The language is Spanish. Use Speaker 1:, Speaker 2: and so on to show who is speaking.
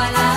Speaker 1: bailar.